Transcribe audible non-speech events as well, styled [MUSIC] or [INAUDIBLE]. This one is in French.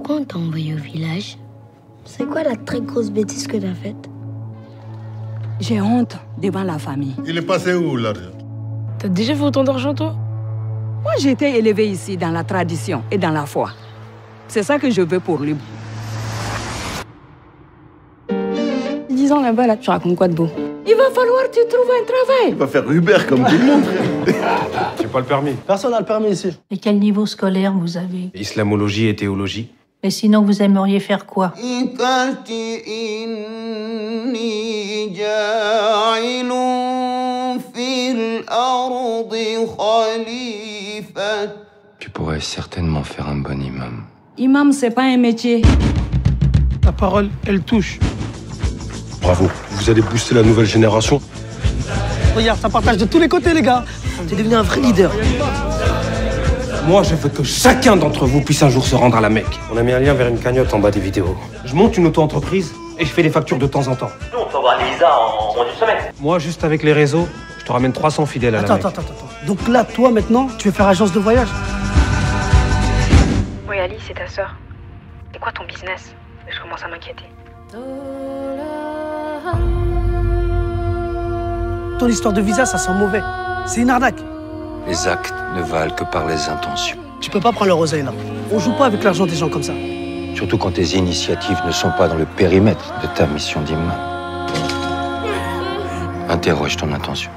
Pourquoi on t'a envoyé au village? C'est quoi la très grosse bêtise que t'as faite? J'ai honte devant la famille. Il est passé où l'argent T'as déjà fait autant d'argent, toi? Moi, j'ai été élevée ici dans la tradition et dans la foi. C'est ça que je veux pour lui. 10 ans là-bas, là, tu racontes quoi de beau? Il va falloir que tu trouves un travail. Il va faire Uber comme tout le monde. [LAUGHS] J'ai pas le permis. Personne n'a le permis ici. Et quel niveau scolaire vous avez? Islamologie et théologie. Et sinon, vous aimeriez faire quoi Tu pourrais certainement faire un bon imam. Imam, c'est pas un métier. Ta parole, elle touche. Bravo. Vous allez booster la nouvelle génération. Regarde, ça partage de tous les côtés, les gars. T'es devenu un vrai leader. Moi, je veux que chacun d'entre vous puisse un jour se rendre à la Mecque. On a mis un lien vers une cagnotte en bas des vidéos. Je monte une auto-entreprise et je fais les factures de temps en temps. Nous, on peut avoir des visas en moins d'une semaine. Moi, juste avec les réseaux, je te ramène 300 fidèles à Attends, la Mecque. attends, attends, attends. Donc là, toi, maintenant, tu veux faire agence de voyage? Oui, Ali, c'est ta sœur. C'est quoi ton business? Je commence à m'inquiéter. Ton histoire de visa, ça sent mauvais. C'est une arnaque. Les actes ne valent que par les intentions. Tu peux pas prendre le oseille, là. On joue pas avec l'argent des gens comme ça. Surtout quand tes initiatives ne sont pas dans le périmètre de ta mission d'imam. Interroge ton intention.